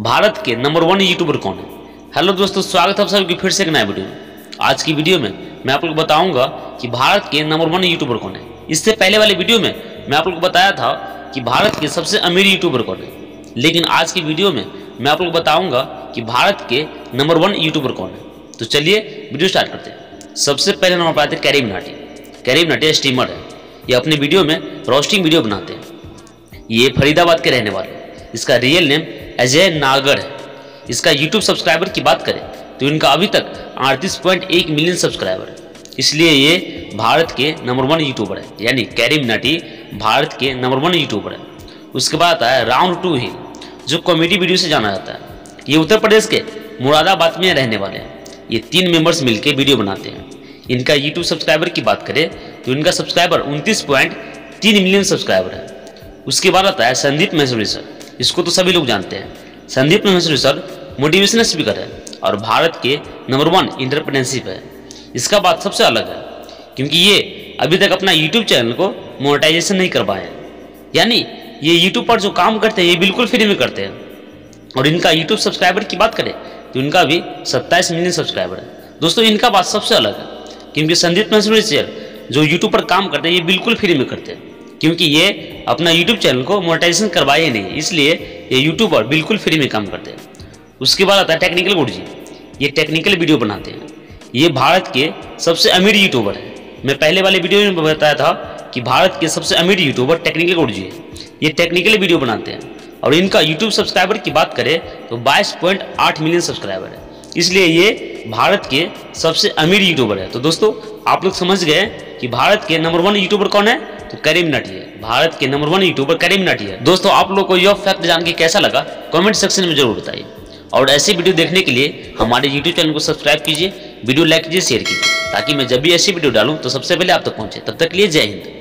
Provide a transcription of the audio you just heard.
भारत के number one YouTuber कौन है? हेलो दोस्तों, स्वागत है आप सभी की फिर से एक नया वीडियो में। आज की वीडियो में मैं आप लोग को बताऊँगा कि भारत के नंबर वन यूट्यूबर कौन है। इससे पहले वाले वीडियो में मैं आप लोग को बताया था कि भारत के सबसे अमीर यूट्यूबर कौन है। लेकिन आज की वीडियो में मैं आप लोग को बताऊँगा कि भारत के नंबर वन यूट्यूबर कौन है। तो चलिए वीडियो स्टार्ट करते हैं। सबसे पहले नंबर पर आते हैं कैरीम नाटी कैरीम नाटी स्टीमर है। ये अपने वीडियो में रोस्टिंग वीडियो बनाते हैं। ये फरीदाबाद के रहने वाले इसका रियल नेम अजय नागर इसका यूट्यूब सब्सक्राइबर की बात करें तो इनका अभी तक अड़तीस मिलियन सब्सक्राइबर है। इसलिए ये भारत के नंबर वन यूट्यूबर है, यानी कैरिम नाटी भारत के नंबर वन यूट्यूबर है। उसके बाद आता है राउंड टू हिल, जो कॉमेडी वीडियो से जाना जाता है। ये उत्तर प्रदेश के मुरादाबाद में रहने वाले हैं। ये तीन मेंबर्स मिलकर वीडियो बनाते हैं। इनका यूट्यूब सब्सक्राइबर की बात करें तो इनका सब्सक्राइबर उनतीस मिलियन सब्सक्राइबर है। उसके बाद आता है संदीप महेश्वरी सर। इसको तो सभी लोग जानते हैं। Sandeep Maheshwari sir motivational speaker है और भारत के नंबर वन इंटरप्रेनरशिप है। इसका बात सबसे अलग है, क्योंकि ये अभी तक अपना यूट्यूब चैनल को मोनेटाइजेशन नहीं कर पाए यानी ये यूट्यूब पर जो काम करते हैं, ये बिल्कुल फ्री में करते हैं। और इनका यूट्यूब सब्सक्राइबर की बात करें तो इनका भी सत्ताईस मिलियन सब्सक्राइबर है। दोस्तों, इनका बात सबसे अलग है, क्योंकि संदीप महेश्वरी सर जो यूट्यूब पर काम करते हैं, ये बिल्कुल फ्री में करते हैं। क्योंकि ये अपना यूट्यूब चैनल को मोनेटाइजेशन करवाए ही नहीं, इसलिए ये यूट्यूबर बिल्कुल फ्री में काम करते हैं। उसके बाद आता है टेक्निकल गुरु जी ये टेक्निकल वीडियो बनाते हैं। ये भारत के सबसे अमीर यूट्यूबर है। मैं पहले वाले वीडियो में बताया था कि भारत के सबसे अमीर यूट्यूबर टेक्निकल गुरु जी है। ये टेक्निकल वीडियो बनाते हैं। और इनका यूट्यूब सब्सक्राइबर की बात करें तो 22.8 मिलियन सब्सक्राइबर है। इसलिए ये भारत के सबसे अमीर यूट्यूबर है। तो दोस्तों, आप लोग समझ गए कि भारत के नंबर वन यूट्यूबर कौन है? तो करीम है। भारत के नंबर वन यूट्यूबर करीम है। दोस्तों, आप लोग को यह फैक्ट जान के कैसा लगा? कमेंट सेक्शन में ज़रूर बताइए। और ऐसी वीडियो देखने के लिए हमारे यूट्यूब चैनल को सब्सक्राइब कीजिए वीडियो लाइक कीजिए शेयर कीजिए, ताकि मैं जब भी ऐसी वीडियो डालूँ तो सबसे पहले आप तक पहुँचे। तब तक लिए जय हिंद।